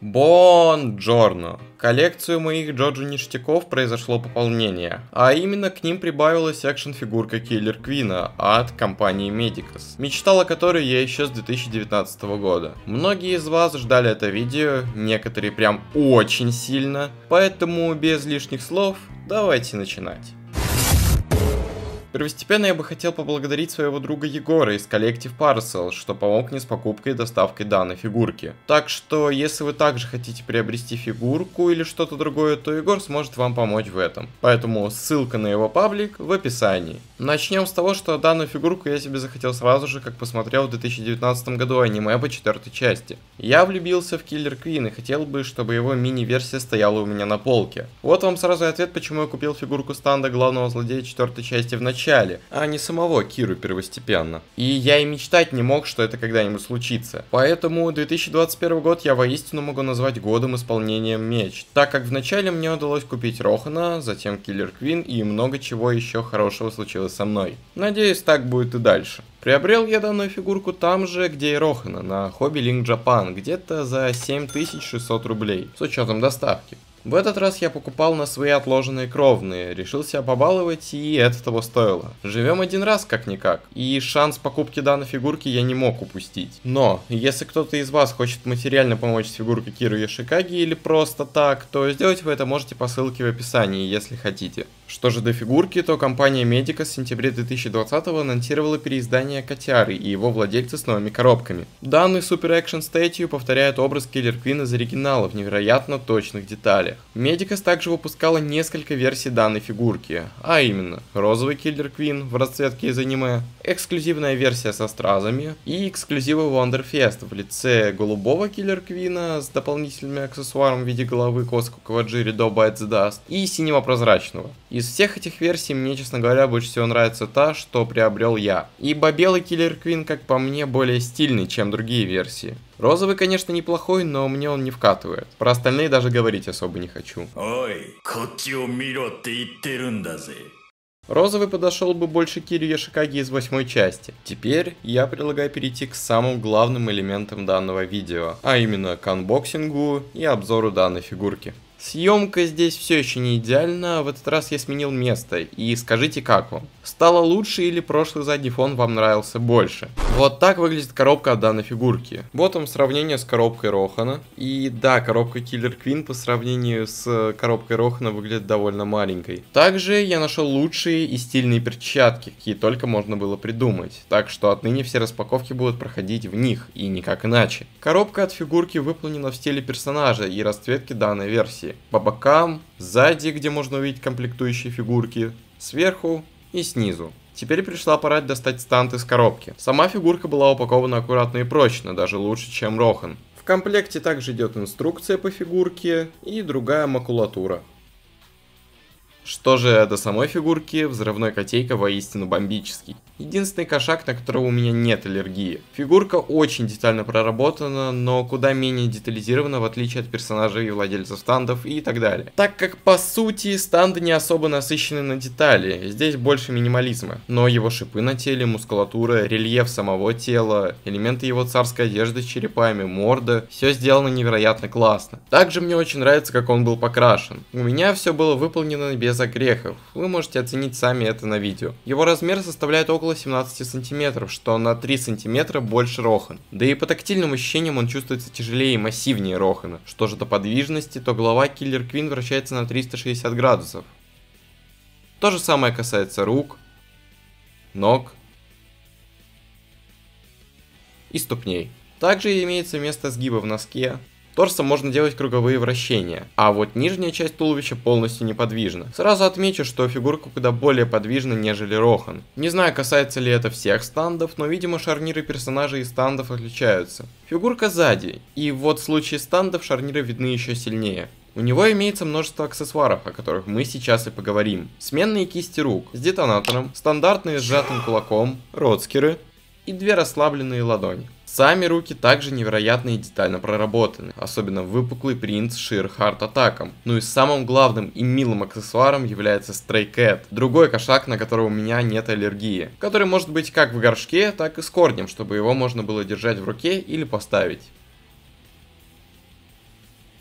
Бонджорно! Коллекцию моих Джоджо ништяков произошло пополнение, а именно к ним прибавилась экшн-фигурка Киллер Квина от компании Medicus, мечтал о которой я еще с 2019 года. Многие из вас ждали это видео, некоторые прям очень сильно, поэтому без лишних слов давайте начинать. Первостепенно я бы хотел поблагодарить своего друга Егора из Collective Parcel, что помог мне с покупкой и доставкой данной фигурки. Так что, если вы также хотите приобрести фигурку или что-то другое, то Егор сможет вам помочь в этом. Поэтому ссылка на его паблик в описании. Начнем с того, что данную фигурку я себе захотел сразу же, как посмотрел в 2019 году аниме по четвертой части. Я влюбился в Киллер Квин и хотел бы, чтобы его мини-версия стояла у меня на полке. Вот вам сразу ответ, почему я купил фигурку станда главного злодея четвертой части в начале начале, а не самого Киру первостепенно. И я и мечтать не мог, что это когда-нибудь случится. Поэтому 2021 год я воистину могу назвать годом исполнения меч, так как вначале мне удалось купить Рохана, затем Киллер Квин и много чего еще хорошего случилось со мной. Надеюсь, так будет и дальше. Приобрел я данную фигурку там же, где и Рохана, на Hobby Link Japan, где-то за 7600 рублей, с учетом доставки. В этот раз я покупал на свои отложенные кровные, решил себя побаловать и это того стоило. Живем один раз как-никак, и шанс покупки данной фигурки я не мог упустить. Но, если кто-то из вас хочет материально помочь с фигуркой Киру Яшикаги или просто так, то сделать вы это можете по ссылке в описании, если хотите. Что же до фигурки, то компания Medica с сентября 2020 анонсировала переиздание Котяры и его владельца с новыми коробками. Данный Super Action Statue повторяет образ Киллер Квин из оригинала в невероятно точных деталях. Medicus также выпускала несколько версий данной фигурки, а именно розовый Киллер Квин в расцветке из аниме, эксклюзивная версия со стразами и эксклюзивы Wonderfest в лице голубого Killer Queen а с дополнительными аксессуарами в виде головы Косаку Каваджири до Bites the Dust и синего прозрачного. Из всех этих версий мне, честно говоря, больше всего нравится та, что приобрел я. Ибо белый Killer Queen, как по мне, более стильный, чем другие версии. Розовый, конечно, неплохой, но мне он не вкатывает. Про остальные даже говорить особо не хочу. Ой, Розовый подошел бы больше Кире Йошикаге из восьмой части. Теперь я предлагаю перейти к самым главным элементам данного видео, а именно к анбоксингу и обзору данной фигурки. Съемка здесь все еще не идеальна, в этот раз я сменил место, и скажите как вам? Стало лучше или прошлый задний фон вам нравился больше? Вот так выглядит коробка от данной фигурки. Вот вам сравнение с коробкой Рохана. И да, коробка Killer Queen по сравнению с коробкой Рохана выглядит довольно маленькой. Также я нашел лучшие и стильные перчатки, какие только можно было придумать. Так что отныне все распаковки будут проходить в них, и никак иначе. Коробка от фигурки выполнена в стиле персонажа и расцветки данной версии по бокам, сзади, где можно увидеть комплектующие фигурки, сверху и снизу. Теперь пришла пора достать стант из коробки. Сама фигурка была упакована аккуратно и прочно, даже лучше, чем Рохан. В комплекте также идет инструкция по фигурке и другая макулатура. Что же до самой фигурки, взрывной котейка воистину бомбический. Единственный кошак, на которого у меня нет аллергии. Фигурка очень детально проработана, но куда менее детализирована в отличие от персонажей и владельцев стандов и так далее. Так как по сути станды не особо насыщены на детали, здесь больше минимализма. Но его шипы на теле, мускулатура, рельеф самого тела, элементы его царской одежды с черепами, морда, все сделано невероятно классно. Также мне очень нравится, как он был покрашен. У меня все было выполнено без огрехов, вы можете оценить сами это на видео. Его размер составляет около 17 сантиметров, что на 3 сантиметра больше Рохан. Да и по тактильным ощущениям он чувствуется тяжелее и массивнее Рохана. Что же до подвижности, то голова Киллер Квин вращается на 360 градусов. То же самое касается рук, ног и ступней. Также имеется место сгиба в носке, Торсом можно делать круговые вращения, а вот нижняя часть туловища полностью неподвижна. Сразу отмечу, что фигурка куда более подвижна, нежели Рохан. Не знаю, касается ли это всех стандов, но видимо шарниры персонажей и стандов отличаются. Фигурка сзади, и вот в случае стандов шарниры видны еще сильнее. У него имеется множество аксессуаров, о которых мы сейчас и поговорим. Сменные кисти рук с детонатором, стандартные сжатым кулаком, родскеры и две расслабленные ладони. Сами руки также невероятно и детально проработаны, особенно выпуклый принц Шир Харт Атаком. Ну и самым главным и милым аксессуаром является Stray Cat, другой кошак, на которого у меня нет аллергии, который может быть как в горшке, так и с корнем, чтобы его можно было держать в руке или поставить.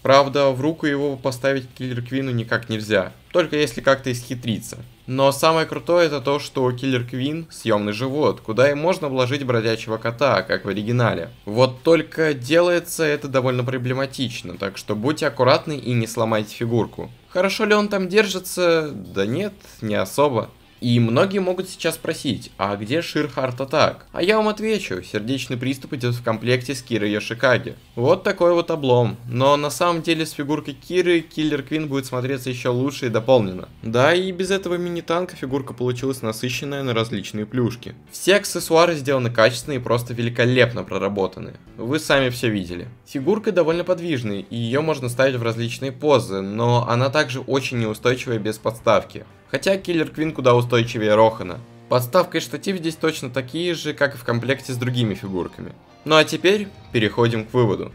Правда, в руку его поставить Киллер Квину никак нельзя, только если как-то исхитриться. Но самое крутое это то, что Киллер Квин съемный живот, куда и можно вложить бродячего кота, как в оригинале. Вот только делается это довольно проблематично, так что будьте аккуратны и не сломайте фигурку. Хорошо ли он там держится? Да нет, не особо. И многие могут сейчас спросить, а где Шир Харт Атак? А я вам отвечу, сердечный приступ идет в комплекте с Кирой Йошикаги. Вот такой вот облом. Но на самом деле с фигуркой Киры Киллер Квин будет смотреться еще лучше и дополнено. Да, и без этого мини-танка фигурка получилась насыщенная на различные плюшки. Все аксессуары сделаны качественно и просто великолепно проработаны. Вы сами все видели. Фигурка довольно подвижная, и ее можно ставить в различные позы, но она также очень неустойчивая без подставки. Хотя Киллер Квин куда устойчивее Рохана. Подставка и штатив здесь точно такие же, как и в комплекте с другими фигурками. Ну а теперь переходим к выводу.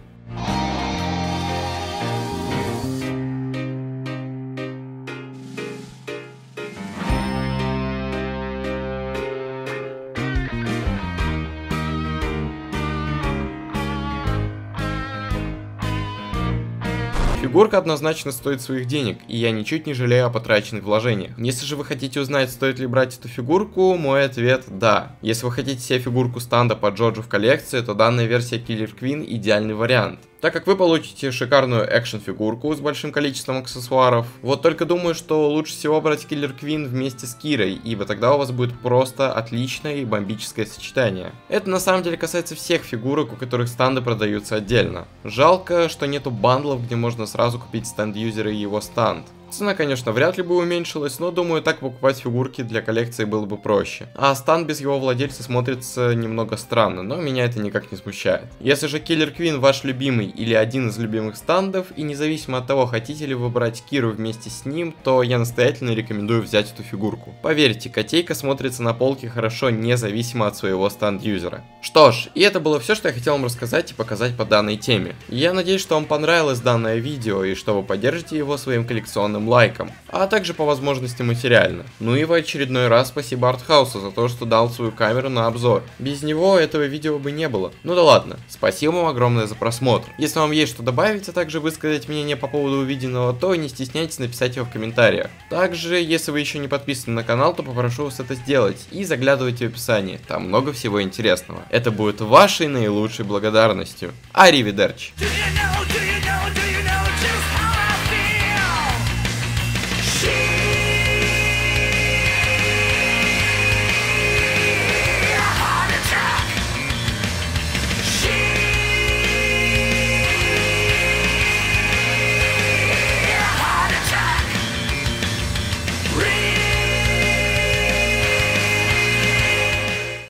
Фигурка однозначно стоит своих денег, и я ничуть не жалею о потраченных вложениях. Если же вы хотите узнать, стоит ли брать эту фигурку, мой ответ – да. Если вы хотите себе фигурку станда по Джорджу в коллекции, то данная версия Killer Queen – идеальный вариант так как вы получите шикарную экшен-фигурку с большим количеством аксессуаров. Вот только думаю, что лучше всего брать Киллер Квин вместе с Кирой, ибо тогда у вас будет просто отличное и бомбическое сочетание. Это на самом деле касается всех фигурок, у которых стенды продаются отдельно. Жалко, что нету бандлов, где можно сразу купить стенд-юзера и его станд. Цена, конечно, вряд ли бы уменьшилась, но думаю, так покупать фигурки для коллекции было бы проще. А стан без его владельца смотрится немного странно, но меня это никак не смущает. Если же Киллер Квин ваш любимый или один из любимых стандов, и независимо от того, хотите ли вы брать Киру вместе с ним, то я настоятельно рекомендую взять эту фигурку. Поверьте, котейка смотрится на полке хорошо, независимо от своего станд-юзера. Что ж, и это было все, что я хотел вам рассказать и показать по данной теме. Я надеюсь, что вам понравилось данное видео и что вы поддержите его своим коллекционным подписчикам, лайком, а также по возможности материально. Ну и в очередной раз спасибо Артхаусу за то, что дал свою камеру на обзор. Без него этого видео бы не было. Ну да ладно, спасибо вам огромное за просмотр. Если вам есть что добавить, а также высказать мнение по поводу увиденного, то не стесняйтесь написать его в комментариях. Также, если вы еще не подписаны на канал, то попрошу вас это сделать и заглядывайте в описание, там много всего интересного. Это будет вашей наилучшей благодарностью. Аривидерчи! Do you know, do you know?